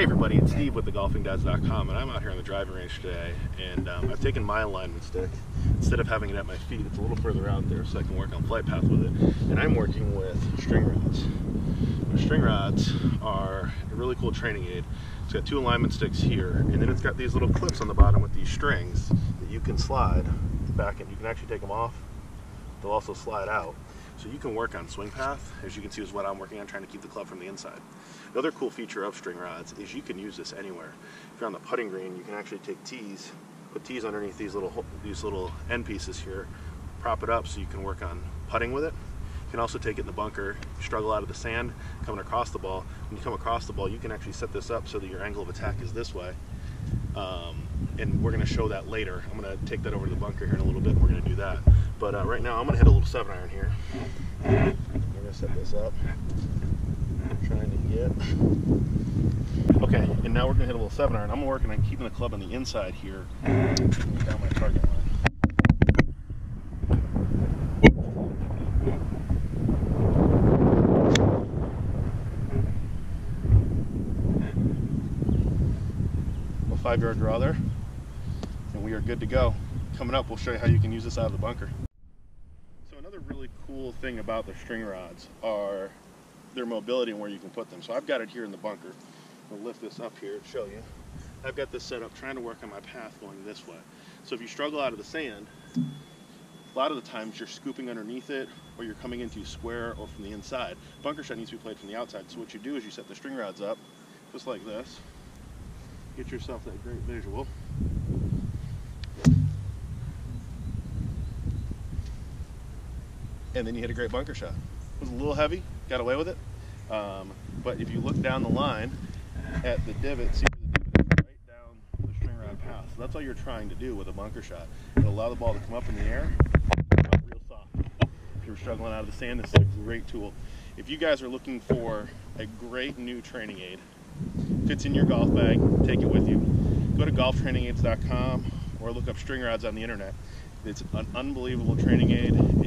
Hey everybody, it's Steve with thegolfingdads.com and I'm out here on the driving range today and um, I've taken my alignment stick, instead of having it at my feet, it's a little further out there so I can work on flight path with it and I'm working with stringRods. Now, stringRods are a really cool training aid. It's got two alignment sticks here and then it's got these little clips on the bottom with these strings that you can slide back and you can actually take them off. They'll also slide out. So you can work on swing path, as you can see is what I'm working on, trying to keep the club from the inside. The other cool feature of stringRods is you can use this anywhere. If you're on the putting green, you can actually take tees, put tees underneath these little these little end pieces here, prop it up so you can work on putting with it. You can also take it in the bunker, struggle out of the sand, coming across the ball. When you come across the ball, you can actually set this up so that your angle of attack is this way. Um, and we're going to show that later. I'm going to take that over to the bunker here in a little bit. We're going to do that. But uh, right now, I'm going to hit a little seven iron here. We're going to set this up. I'm trying to get. Okay, and now we're going to hit a little seven iron. I'm working on keeping the club on the inside here, down my target line. five yard draw there and we are good to go. Coming up, we'll show you how you can use this out of the bunker. Another really cool thing about the stringRods are their mobility and where you can put them. So I've got it here in the bunker. I'll lift this up here and show you. I've got this set up trying to work on my path going this way. So if you struggle out of the sand, a lot of the times you're scooping underneath it or you're coming into square or from the inside. Bunker shot needs to be played from the outside. So what you do is you set the stringRods up just like this. Get yourself that great visual. And then you hit a great bunker shot. It was a little heavy, got away with it. Um, but if you look down the line at the divot, see the divot right down the string path. So that's all you're trying to do with a bunker shot. It'll allow the ball to come up in the air, real soft. If you're struggling out of the sand, this is a great tool. If you guys are looking for a great new training aid, fits in your golf bag, take it with you. Go to golftrainingaids.com or look up stringRods on the internet. It's an unbelievable training aid